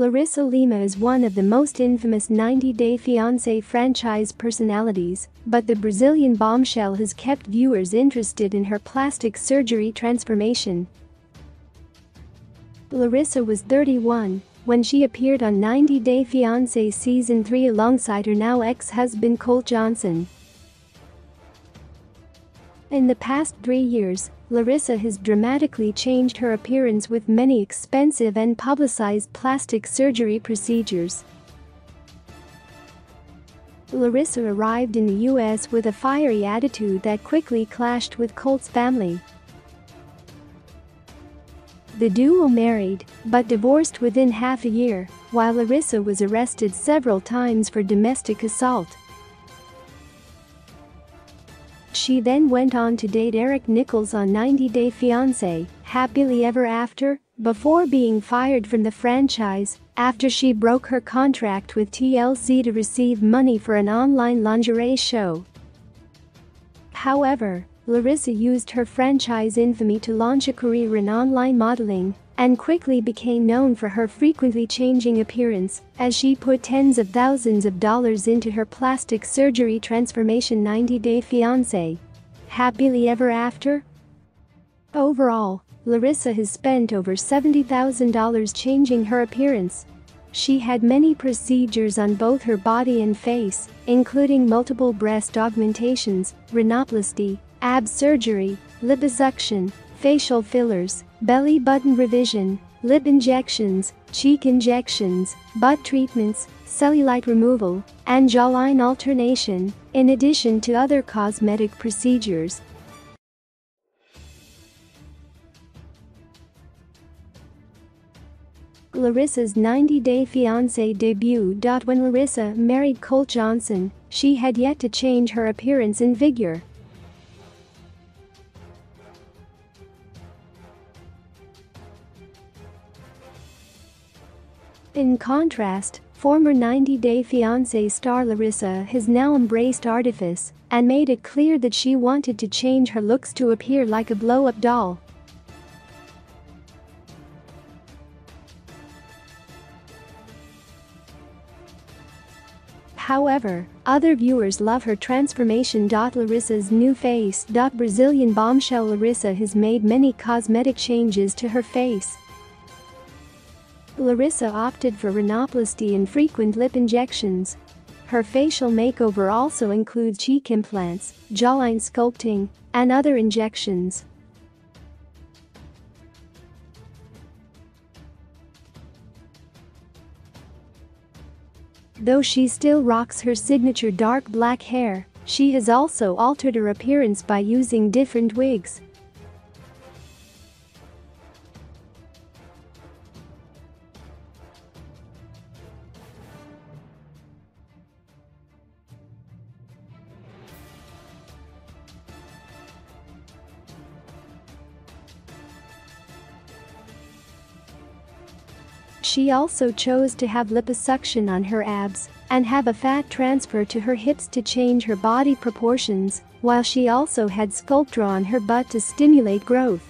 Larissa Lima is one of the most infamous 90 Day Fiancé franchise personalities, but the Brazilian bombshell has kept viewers interested in her plastic surgery transformation. Larissa was 31 when she appeared on 90 Day Fiancé Season 3 alongside her now ex-husband Colt Johnson. In the past three years, Larissa has dramatically changed her appearance with many expensive and publicized plastic surgery procedures. Larissa arrived in the US with a fiery attitude that quickly clashed with Colt's family. The duo married, but divorced within half a year, while Larissa was arrested several times for domestic assault. She then went on to date Eric Nichols on 90 Day Fiancé, Happily Ever After, before being fired from the franchise after she broke her contract with TLC to receive money for an online lingerie show. However, Larissa used her franchise infamy to launch a career in online modeling and quickly became known for her frequently changing appearance as she put tens of thousands of dollars into her plastic surgery transformation 90 Day Fiancé. Happily ever after? Overall, Larissa has spent over $70,000 changing her appearance. She had many procedures on both her body and face, including multiple breast augmentations, rhinoplasty, ab surgery, liposuction, facial fillers, belly button revision, lip injections, cheek injections, butt treatments, cellulite removal, and jawline alternation, in addition to other cosmetic procedures. Larissa's 90 Day Fiancé debut. When Larissa married Colt Johnson, she had yet to change her appearance and figure. In contrast, former 90 Day Fiancé star Larissa has now embraced artifice and made it clear that she wanted to change her looks to appear like a blow-up doll. However, other viewers love her transformation. Larissa's new face. Brazilian bombshell Larissa has made many cosmetic changes to her face Larissa opted for rhinoplasty and frequent lip injections. Her facial makeover also includes cheek implants, jawline sculpting, and other injections. Though she still rocks her signature dark black hair, she has also altered her appearance by using different wigs, She also chose to have liposuction on her abs and have a fat transfer to her hips to change her body proportions, while she also had Sculptra on her butt to stimulate growth.